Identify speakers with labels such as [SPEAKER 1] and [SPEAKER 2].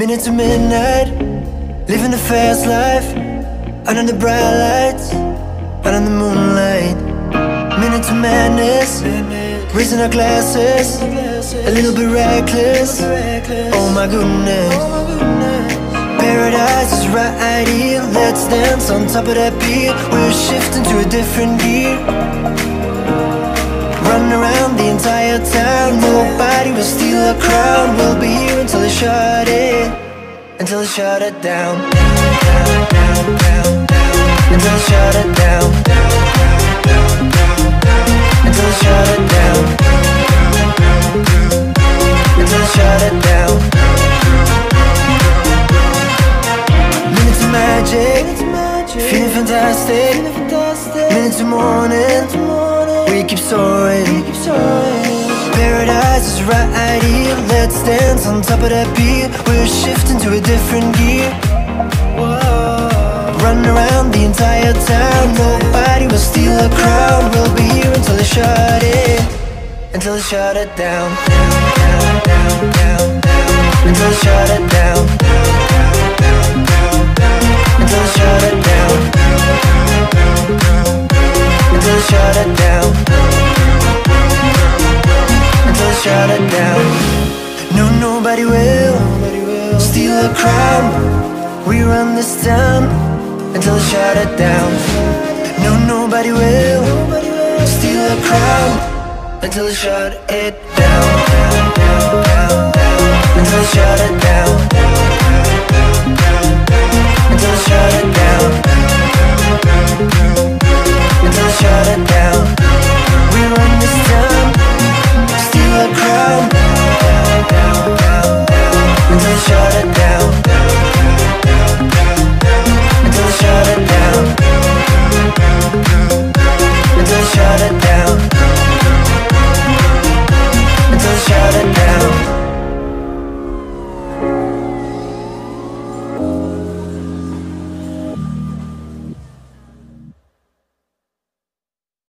[SPEAKER 1] Minute to midnight, living the fast life Under the bright lights, under the moonlight. Minute to madness, raising our glasses A little bit reckless, oh my goodness. Paradise is right here, let's dance on top of that beat We're shifting to a different gear. Run around the entire town. Nobody will steal a crown. We'll be here until they shut it Until they shut it down down, down, down, Until they shut it down. Until they shut it down. Until they shut it down. Minutes of magic. Feeling fantastic. Minutes of morning. We keep soaring is right here. Let's dance on top of that beat. We're shifting to a different gear. Run around the entire town. Nobody will steal a crown. We'll be here until they shut it Until they shut it down. Until they shut it down Steal a crown We run this town Until they shut it down. No, nobody will Steal a down Until they shut it down